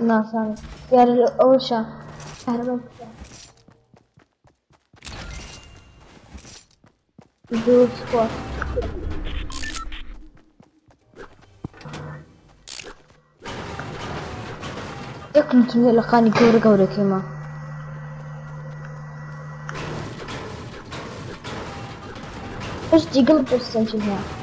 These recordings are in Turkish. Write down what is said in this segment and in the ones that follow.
No, sorry. Get it, OSHA. Out of Dude squad. Tekniğimde lakani göre göre kima. Hiç digil bir şey ya.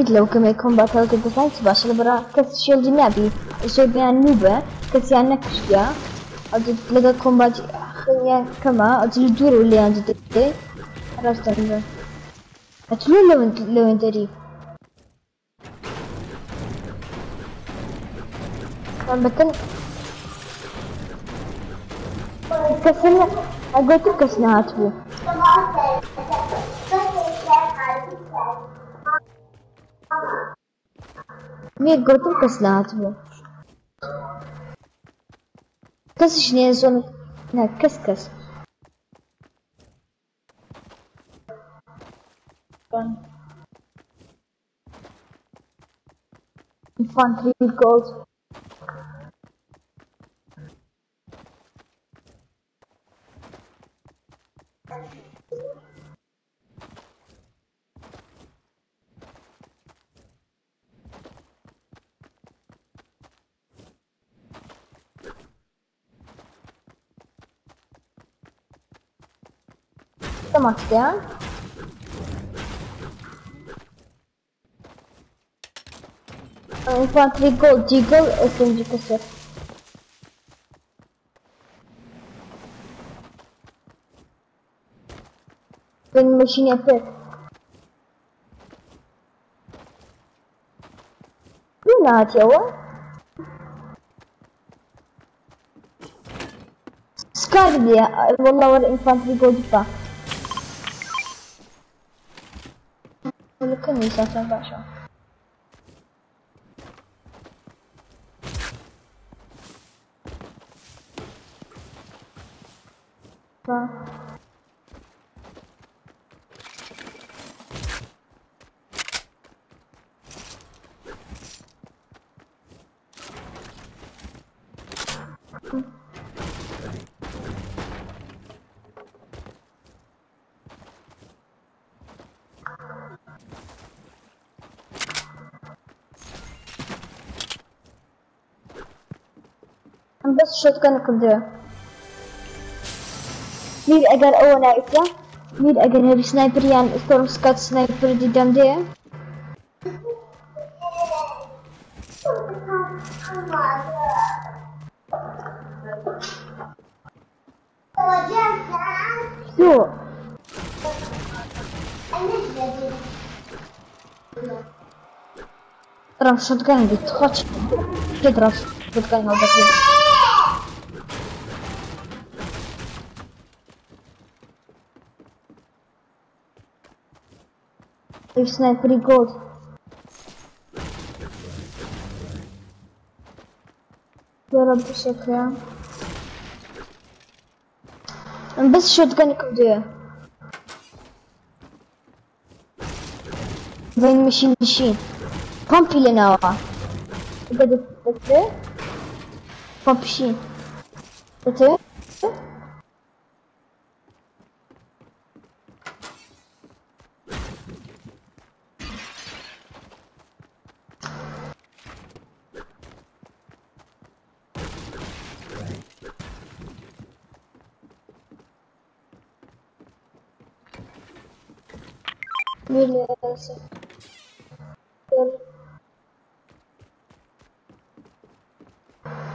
ميد لو كما يكون بطل ديفايس باش برا كس شيل جنابي شيل بيان نوبة كس يعني نكشيا أجد لقى كومبات خيا كما أجد دور اللي عندي دي عرفت أنا أتلو لو انت لو انت ري كان بتن كسرنا أقول كسرنا هاتبو Biegotów kaslaatmı? Kas işini en son... Ne, kes kes. Infantry gold. Thank you. Tamam ya. Infantry gold jiggle SMG kasır. Benim machine yapıyor. Ne atıyor o? Scar diye. Vallahi var infantry gold bak. 的更没想想法上。吧。Thank. şu an. Tamam. بس شوتجن كده مين اگر اول نايفيا مين اگر هيفي سنايبر يعني ستورم سكات سنايبر دي دم دي شو ترى شوتجن It's not pretty good. Я роблю. Без шутка нікуди. Вейн мішін мішін. Помп или нава? Тебе де ти? Помп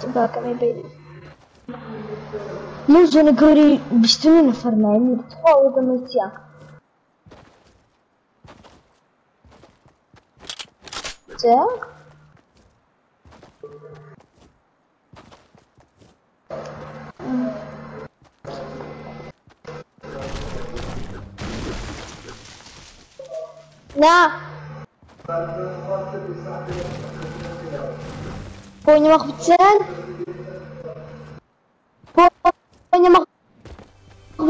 Собаками были. Ну, я не говорю, без тюни на фарме, нет, холодом и тяг. Так. На! Понял, мах, цель. Понял, мах,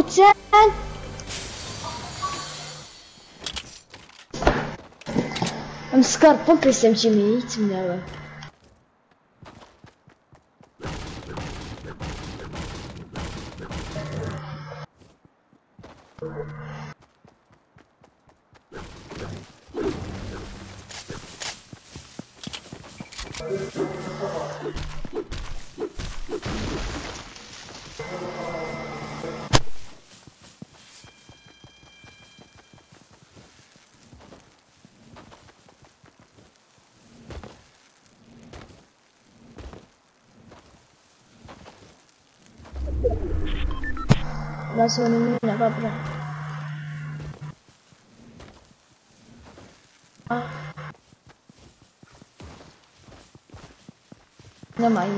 цель. Он скарпом присемчим яйцем, наверное. pra cima de mim, né? Vai pra. Ah. Não, mas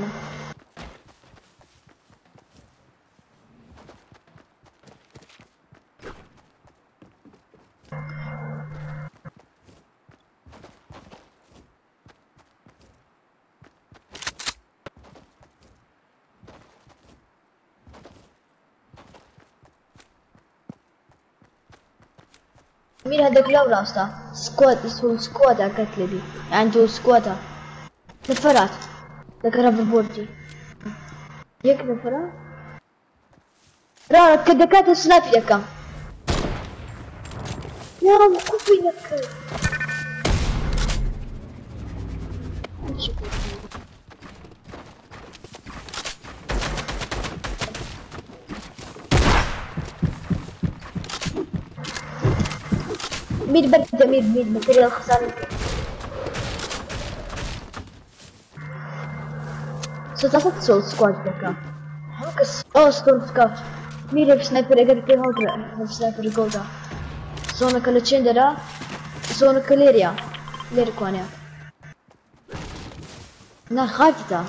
مين هذاك لورا اسطى سكواد اسمه سكوادا قتل بي. عنده سكوادا نفرات ذاك رافر بورتي ياك نفرات را كدكات سنافي لك يا رب كفي Mid bekle mid mid mid kırıl hasar. Создался цел сквад пока. О, скорм скаут. Мирев снайпер Эгер Кихотра, снайпер Голда. Zona kale Cendera, zona Caleria. Lerikoania. Na harita.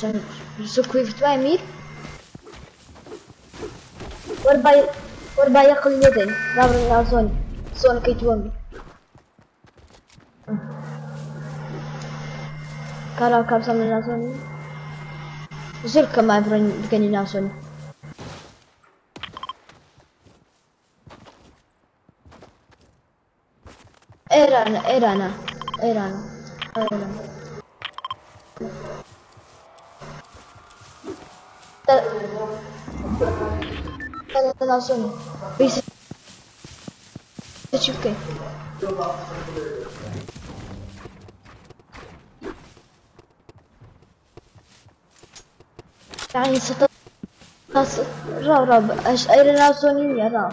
Çanır. Zuku ihtimal mir. Orbay, orbay yakın yedin. Davranlar zoni. Sonic H Bombi. Caraca, absamy na Sony. Zyrka ma. Erana, Erana, Erana, Erana. Ta... تشوف كيف يعني ستة راب اش ايرن اوت يا راب.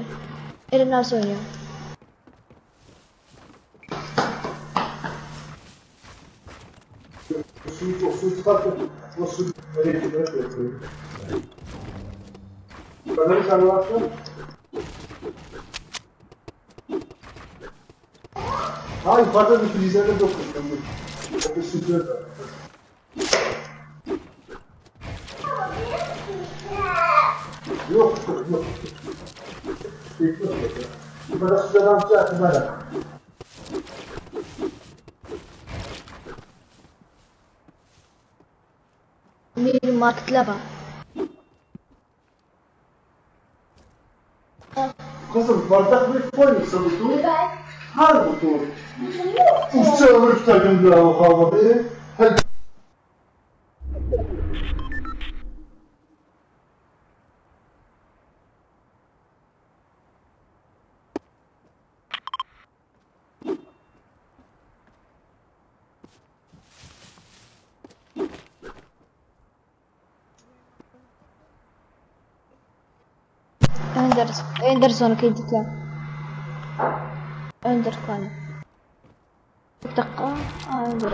abi. Elim nasıl oynuyor? Ömer'i sen varsın. Ha yukarıda bir bilgisayarda dokuz. Dokuz sütüyor. Şuradan su atılarak. Bir martlaba. Kızım bardak bir koy insanı dur. Her bu dur. Uçça ömür takım bir avukabı. Önder sonraki editler. Önder kanı. Bir dakika. Aa Önder.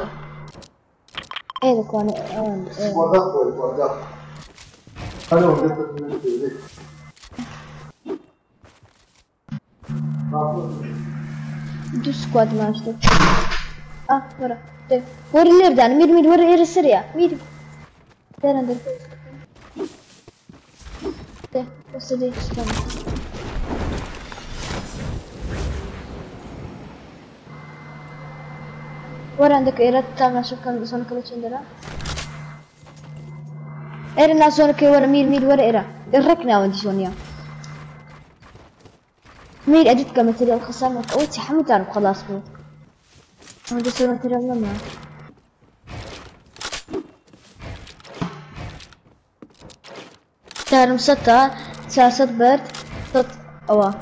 Evet kanı. Önder. Bardak koy bardak. Hadi orada takımını söyle. Ne yapıyorsun? Düz squad maçtı. Ah, vara. De. Var ileriden. Mir mir var ilerisi ya. Mir. Der Önder. De. Usta değil. ورا عندك ايرات تاع شوف كل شيء درا ايرنا الناس ورا كي ورا ميل ميل ورا ايرا الركنا وانت شونيا ميل اديت كمثل الخسارة اوتي حمد تعرف خلاص بو عندي سونيك تري لما تعرف مسطة ساسة برد سط اوه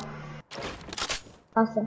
حسن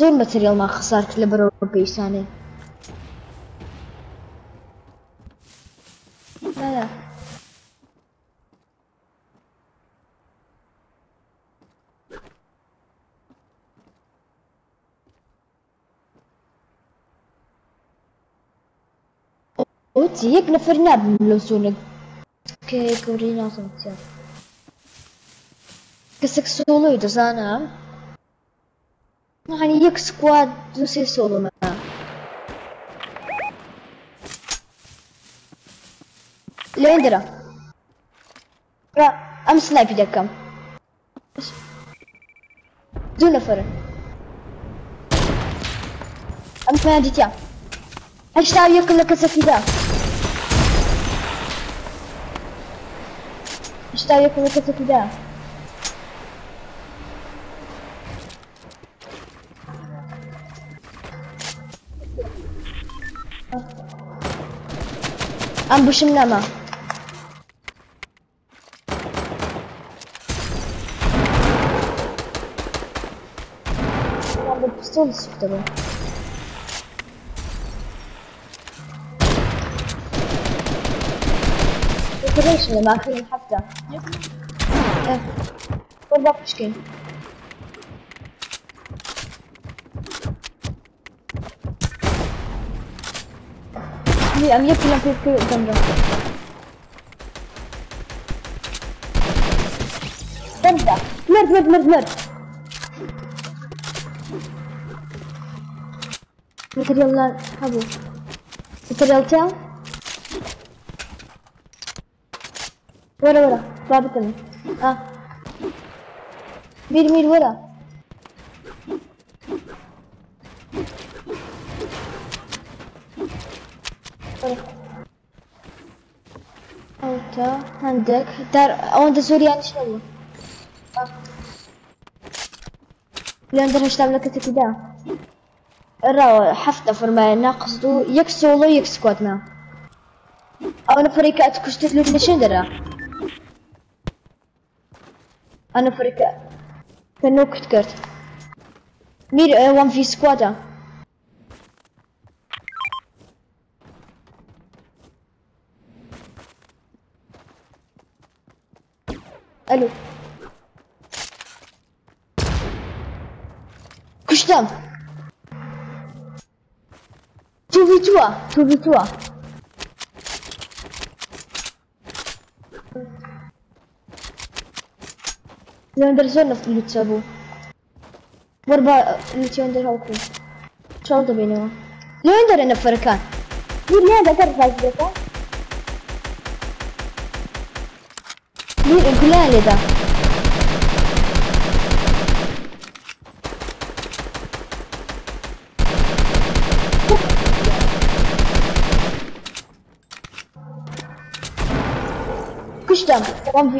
ماتريال ما زور ماتريال ما خسارة لبرو بيساني لا لا اوتي يك نفرنا بلوسونك كي كورينا صوتيا كسك سولويdu hani як склад з усіх солома. Лендера. Ya, I'm snipe bir dakika. Dün lafarı. Am fena ciddiya. Aşağı yakınla kasasında. Aşağı yakınla kasasında. Ben bu şimdi ama. Ben bu pistol sıktı bu. Götüreyim şimdi ben kırayım hatta. Yok. Evet. Burada bakmış gelin. Sì, a mia prima perché sembra Merda! Merd, merd, merd, merd! Materialler... Ha bu. Material çal. Vara vara. Daha bitemem. Ha. Bir mir vara. Alta. عندك دار أو انت سورياني شنو لأن درجة تعمل كده را حفظ فرما ناقصدو يك سولو يك سكواد ما أنا فريق اتكشتت لك نشين درا أنا فريق كنو كنت كرت مير آه، وان في سكوادا Alo. Kuştan. Turbitua. Turbitua. Leonder'ı lütfen bu. Борьба лейтенанта Что он тебе не Леонидор и на ФРК. Не, не, это разве, да? Ну, гуляли, да. Кыштам, вам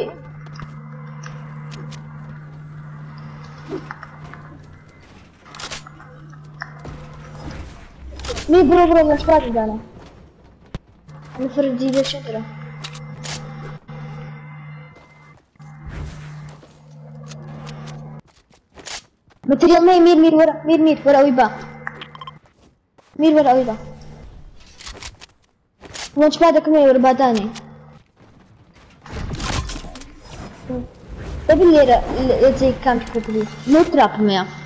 Ми бро бро на спати дана. Ами фърди да ще трябва. ماتريال مي مير مير ورا مير مير ورا ويبا مير ورا ويبا وانش بعدك مي ورا بعداني Da vill jag jag säger kanske på det.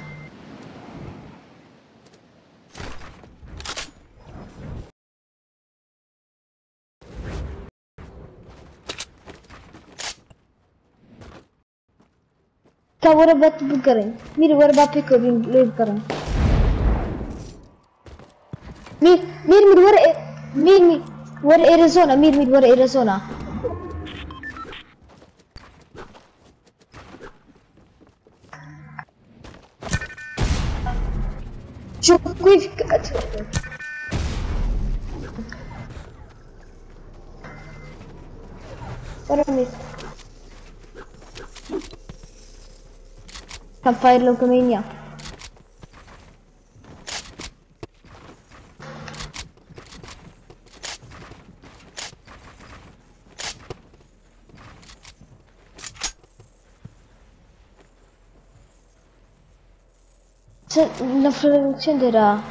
Tavara batıp karın. Mir var bapı karın. Lev karın. Mir mir mir var mir mir var Arizona. Mir mir var Arizona. Çok kuyf katıyor. Para mı? Campfire Locomania. Cioè, la produzione era...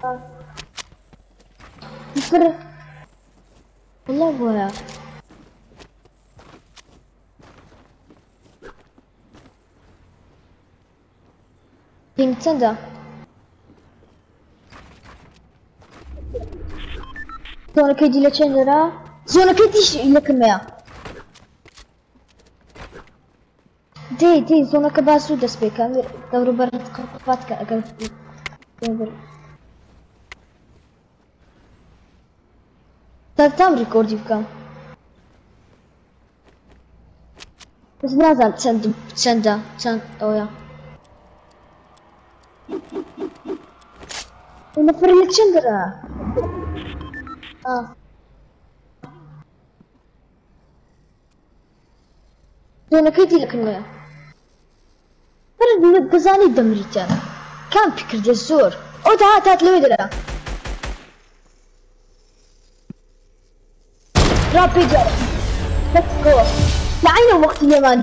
Ah. Per... Allora... Pink Thunder. Sonra kedi ile çenera. Sonra kedi ile kırmaya. دي دي زونا كبار سودا سبيك امير دورو برد قفاتك أقل تاد تام ريكوردي بكام بس برازا تسند تسند تسند اويا ഒന്ന് ഒരു ലക്ഷം തരാ ആ دونك لك النار رد قزاني الدم رجال. كان فكر جزور أو تعال تعال لويدرا رابي جار ليتس جو لعينه وقت اليمن